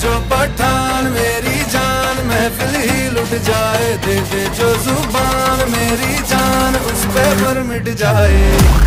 जो पठान, मेरी जान, महफिल ही लुट जाए, दे दे जो ज़ुबान, मेरी जान, उस पर मिट जाए।